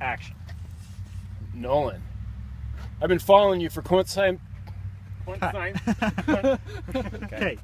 Action. Nolan, I've been following you for quite some. Okay.